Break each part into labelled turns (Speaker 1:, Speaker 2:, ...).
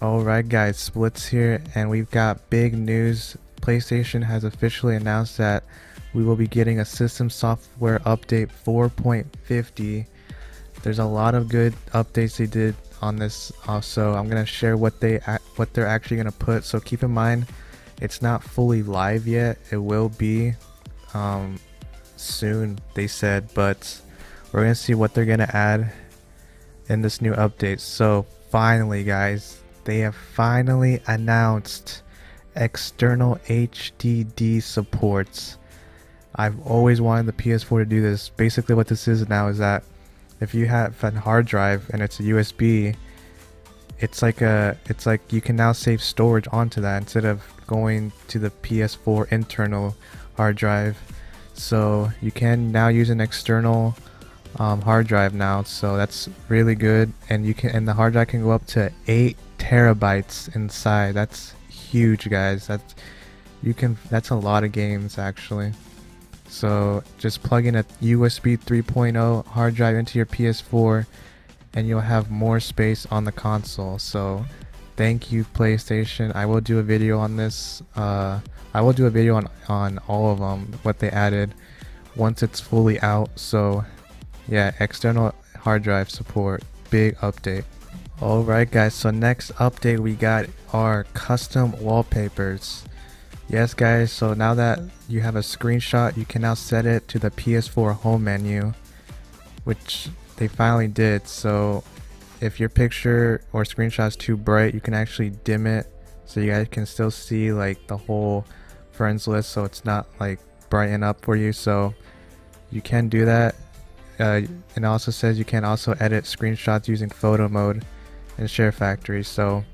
Speaker 1: Alright guys, Spllitz here and we've got big news. PlayStation has officially announced that we will be getting a system software update 4.50. There's a lot of good updates they did on this also. I'm going to share what they what they're actually going to put. So keep in mind it's not fully live yet. It will be um, soon they said, but we're going to see what they're going to add in this new update. So finally guys, they have finally announced external HDD supports. I've always wanted the PS4 to do this. Basically what this is now is that if you have a hard drive and it's a USB, it's like a it's like you can now save storage onto that instead of going to the PS4 internal hard drive. So you can now use an external um, hard drive now, so that's really good. And you can and the hard drive can go up to eight terabytes inside. That's huge, guys. That's you can. That's a lot of games actually. So just plug in a USB 3.0 hard drive into your PS4, and you'll have more space on the console. So thank you PlayStation. I will do a video on this. Uh, I will do a video on on all of them, what they added, once it's fully out. So yeah, external hard drive support, big update. Alright guys, so next update we got our custom wallpapers. Yes guys, so now that you have a screenshot, you can now set it to the PS4 home menu, which they finally did. So if your picture or screenshot is too bright, you can actually dim it so you guys can still see like the whole friends list so it's not like brighten up for you. So you can do that. Uh, it also says you can also edit screenshots using photo mode and Share Factory. So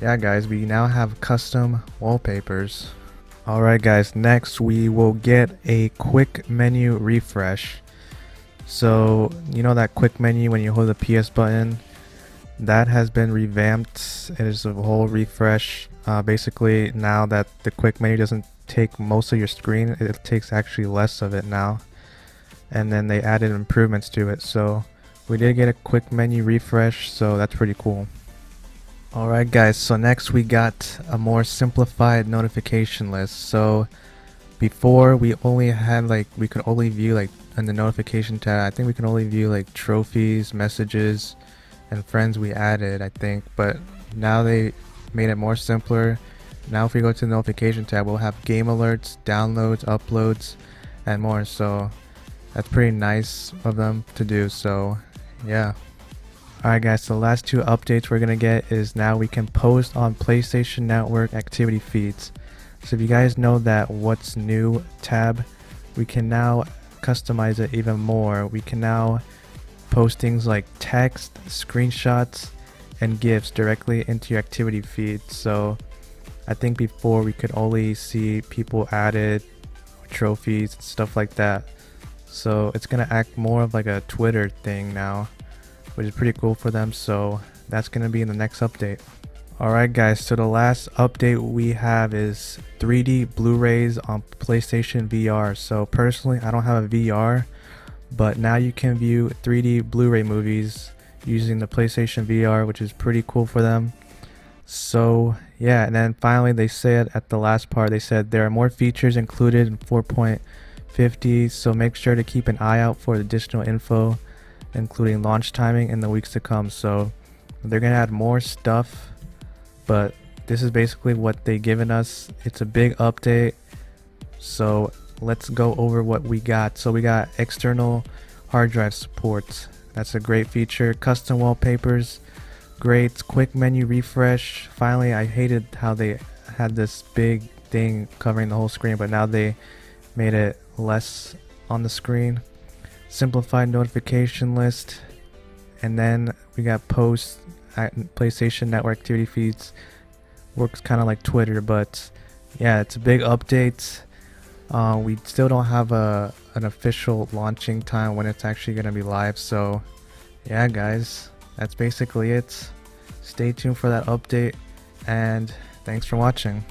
Speaker 1: yeah guys, we now have custom wallpapers. Alright guys, next we will get a quick menu refresh. So you know that quick menu when you hold the PS button? That has been revamped. It is a whole refresh. Uh, basically now that the quick menu doesn't take most of your screen, it takes actually less of it now. And then they added improvements to it. So we did get a quick menu refresh, so that's pretty cool. Alright guys, so next we got a more simplified notification list. So before we only had like, we could only view like in the notification tab, I think we can only view like trophies, messages, and friends we added, I think. But now they made it more simpler. Now if we go to the notification tab, we'll have game alerts, downloads, uploads, and more. So that's pretty nice of them to do. So yeah. Alright guys, so the last two updates we're gonna get is now we can post on PlayStation Network activity feeds. So if you guys know that what's new tab, we can now customize it even more. We can now post things like text, screenshots, and GIFs directly into your activity feed. So I think before we could only see people added, trophies, and stuff like that. So it's gonna act more of like a Twitter thing now which is pretty cool for them. So that's going to be in the next update. Alright guys, so the last update we have is 3D Blu-rays on PlayStation VR. So personally, I don't have a VR, but now you can view 3D Blu-ray movies using the PlayStation VR, which is pretty cool for them. So yeah, and then finally they said at the last part, they said there are more features included in 4.50, so make sure to keep an eye out for additional info including launch timing in the weeks to come. So they're gonna add more stuff, but this is basically what they've given us. It's a big update. So let's go over what we got. So we got external hard drive support. That's a great feature. Custom wallpapers, great. Quick menu refresh. Finally, I hated how they had this big thing covering the whole screen, but now they made it less on the screen simplified notification list, and then we got post at PlayStation Network activity feeds. Works kind of like Twitter, but yeah, it's a big update. Uh, we still don't have a an official launching time when it's actually gonna be live. So yeah, guys, that's basically it. Stay tuned for that update, and thanks for watching.